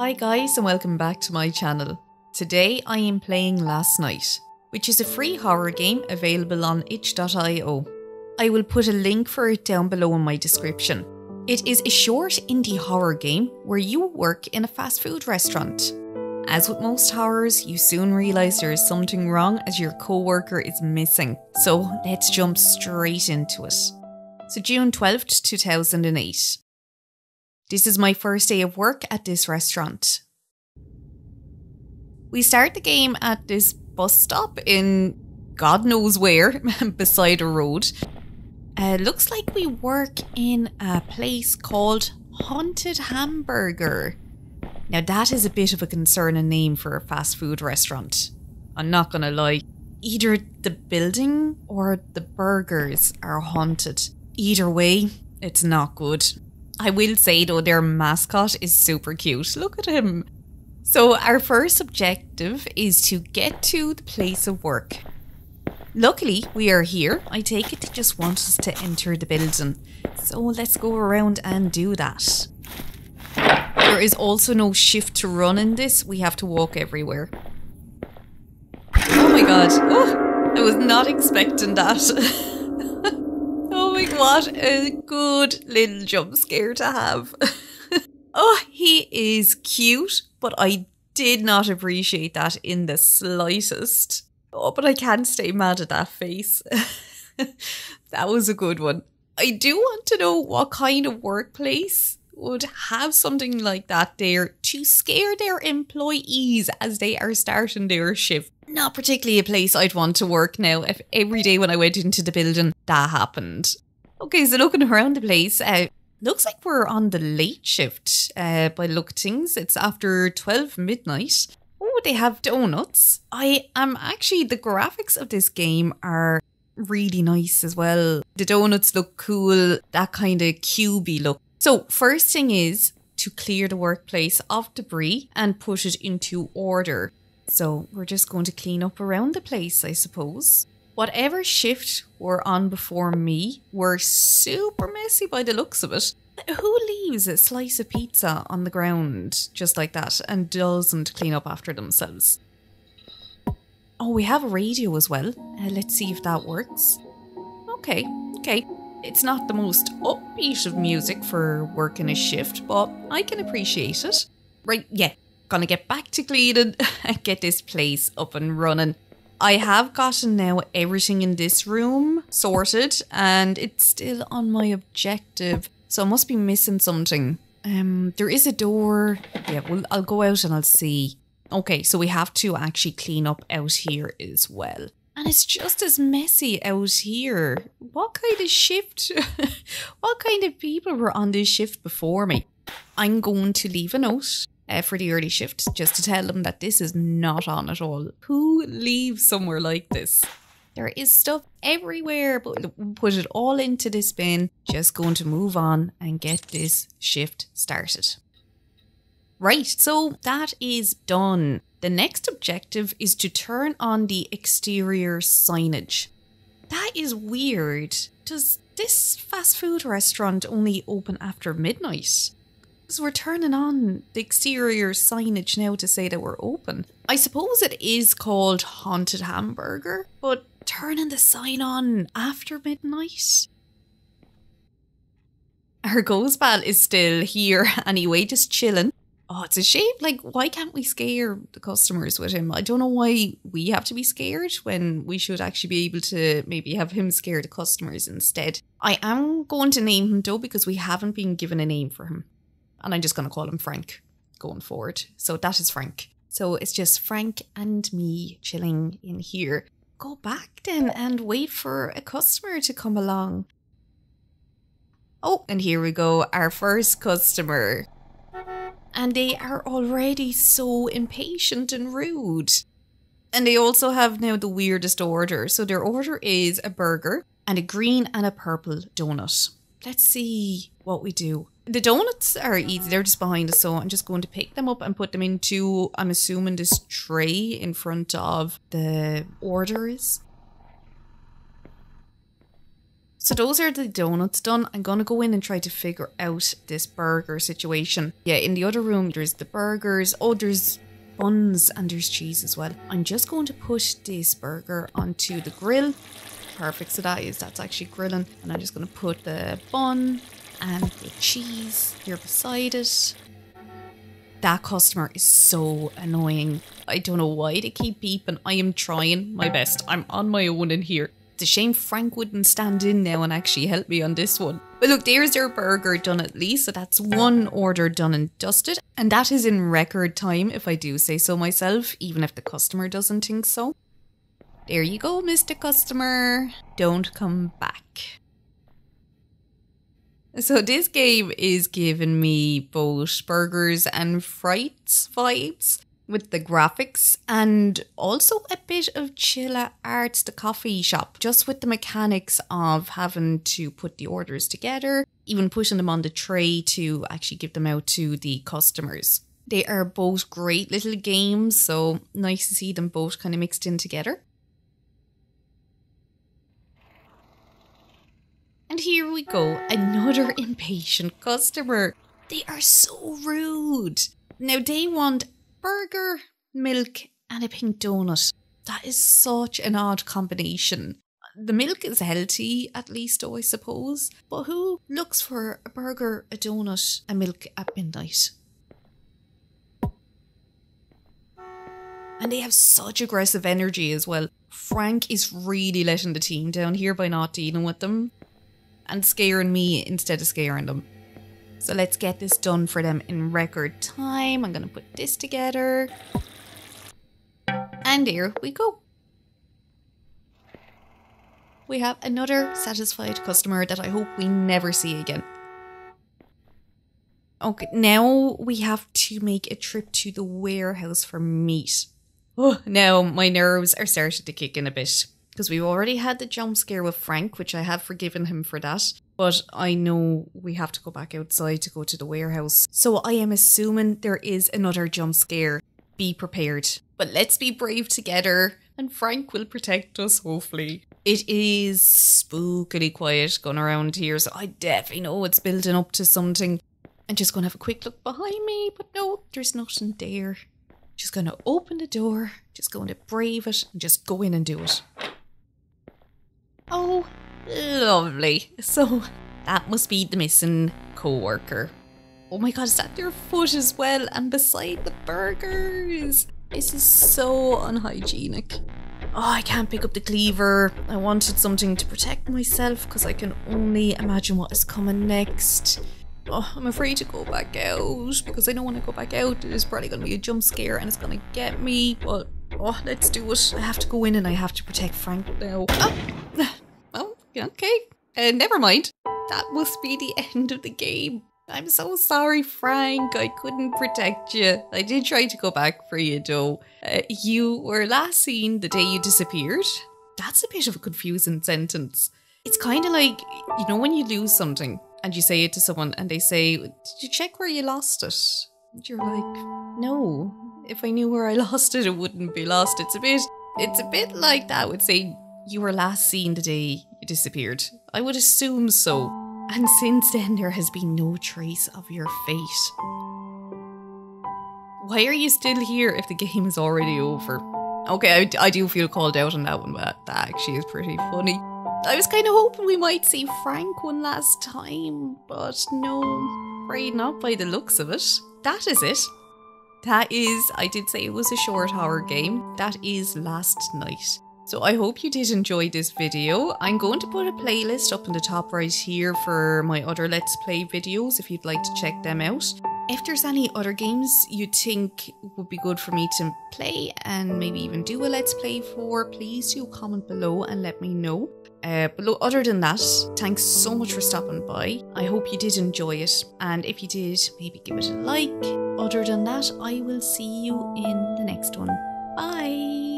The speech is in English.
Hi guys and welcome back to my channel. Today I am playing Last Night, which is a free horror game available on itch.io. I will put a link for it down below in my description. It is a short indie horror game where you work in a fast food restaurant. As with most horrors, you soon realise there is something wrong as your co-worker is missing. So let's jump straight into it. So June 12th, 2008. This is my first day of work at this restaurant. We start the game at this bus stop in God knows where, beside a road. Uh, looks like we work in a place called Haunted Hamburger. Now, that is a bit of a concerning name for a fast food restaurant. I'm not gonna lie. Either the building or the burgers are haunted. Either way, it's not good. I will say though, their mascot is super cute. Look at him. So, our first objective is to get to the place of work. Luckily, we are here. I take it they just want us to enter the building. So, let's go around and do that. There is also no shift to run in this, we have to walk everywhere. Oh my god. Oh, I was not expecting that. What a good little jump scare to have. oh, he is cute, but I did not appreciate that in the slightest. Oh, but I can't stay mad at that face. that was a good one. I do want to know what kind of workplace would have something like that there to scare their employees as they are starting their shift. Not particularly a place I'd want to work now if every day when I went into the building that happened. Okay, so looking around the place, uh, looks like we're on the late shift uh, by look things. It's after 12 midnight. Oh, they have donuts. I am actually, the graphics of this game are really nice as well. The donuts look cool, that kind of cubey look. So, first thing is to clear the workplace of debris and put it into order. So, we're just going to clean up around the place, I suppose. Whatever shift were on before me were super messy by the looks of it. Who leaves a slice of pizza on the ground just like that and doesn't clean up after themselves? Oh, we have a radio as well. Uh, let's see if that works. Okay, okay. It's not the most upbeat of music for working a shift, but I can appreciate it. Right, yeah, gonna get back to cleaning and get this place up and running. I have gotten now everything in this room sorted and it's still on my objective. So I must be missing something. Um, there is a door. Yeah, well, I'll go out and I'll see. Okay, so we have to actually clean up out here as well. And it's just as messy out here. What kind of shift? what kind of people were on this shift before me? I'm going to leave a note uh, for the early shift just to tell them that this is not on at all. Who leaves somewhere like this? There is stuff everywhere, but put it all into this bin. Just going to move on and get this shift started. Right, so that is done. The next objective is to turn on the exterior signage. That is weird. Does this fast food restaurant only open after midnight? Because we're turning on the exterior signage now to say that we're open. I suppose it is called Haunted Hamburger, but turning the sign on after midnight? Our Ghostbal is still here anyway, just chilling. Oh, it's a shame. Like, why can't we scare the customers with him? I don't know why we have to be scared when we should actually be able to maybe have him scare the customers instead. I am going to name him though because we haven't been given a name for him. And I'm just going to call him Frank going forward. So that is Frank. So it's just Frank and me chilling in here. Go back then and wait for a customer to come along. Oh, and here we go, our first customer and they are already so impatient and rude. And they also have now the weirdest order. So their order is a burger and a green and a purple donut. Let's see what we do. The donuts are easy, they're just behind us, so I'm just going to pick them up and put them into, I'm assuming, this tray in front of the orders. So those are the donuts done. I'm gonna go in and try to figure out this burger situation. Yeah, in the other room there's the burgers. Oh, there's buns and there's cheese as well. I'm just going to push this burger onto the grill. Perfect, so that is, that's actually grilling. And I'm just gonna put the bun and the cheese here beside it. That customer is so annoying. I don't know why they keep beeping. I am trying my best. I'm on my own in here. It's a shame Frank wouldn't stand in now and actually help me on this one. But look, there's their burger done at least. So that's one order done and dusted. And that is in record time, if I do say so myself, even if the customer doesn't think so. There you go, Mr. Customer. Don't come back. So this game is giving me both burgers and frights vibes with the graphics and also a bit of Chilla's Art, the coffee shop, just with the mechanics of having to put the orders together, even pushing them on the tray to actually give them out to the customers. They are both great little games, so nice to see them both kind of mixed in together. And here we go, another impatient customer. They are so rude. Now they want burger, milk, and a pink donut. That is such an odd combination. The milk is healthy, at least, I suppose. But who looks for a burger, a donut, and milk at midnight? And they have such aggressive energy as well. Frank is really letting the team down here by not dealing with them and scaring me instead of scaring them. So let's get this done for them in record time. I'm going to put this together. And here we go. We have another satisfied customer that I hope we never see again. Okay, now we have to make a trip to the warehouse for meat. Oh, now my nerves are starting to kick in a bit because we've already had the jump scare with Frank, which I have forgiven him for that. But I know we have to go back outside to go to the warehouse. So I am assuming there is another jump scare. Be prepared. But let's be brave together, and Frank will protect us, hopefully. It is spookily quiet going around here, so I definitely know it's building up to something. I'm just going to have a quick look behind me, but no, there's nothing there. Just going to open the door, just going to brave it, and just go in and do it. Lovely. So that must be the missing co-worker. Oh my god, is that their foot as well? And beside the burgers. This is so unhygienic. Oh, I can't pick up the cleaver. I wanted something to protect myself because I can only imagine what is coming next. Oh, I'm afraid to go back out because I don't want to go back out. There's probably going to be a jump scare and it's going to get me. But Oh, let's do it. I have to go in and I have to protect Frank now. Oh okay. Uh, never mind. That must be the end of the game. I'm so sorry, Frank. I couldn't protect you. I did try to go back for you, though. Uh, you were last seen the day you disappeared. That's a bit of a confusing sentence. It's kind of like, you know, when you lose something and you say it to someone and they say, Did you check where you lost it? And you're like, No, if I knew where I lost it, it wouldn't be lost. It's a bit, it's a bit like that would say you were last seen the day disappeared. I would assume so. And since then, there has been no trace of your fate. Why are you still here if the game is already over? Okay, I, I do feel called out on that one, but that actually is pretty funny. I was kind of hoping we might see Frank one last time, but no, afraid not by the looks of it. That is it. That is, I did say it was a short horror game. That is last night. So I hope you did enjoy this video. I'm going to put a playlist up in the top right here for my other Let's Play videos if you'd like to check them out. If there's any other games you think would be good for me to play and maybe even do a Let's Play for, please do comment below and let me know. Uh, but other than that, thanks so much for stopping by. I hope you did enjoy it, and if you did, maybe give it a like. Other than that, I will see you in the next one. Bye!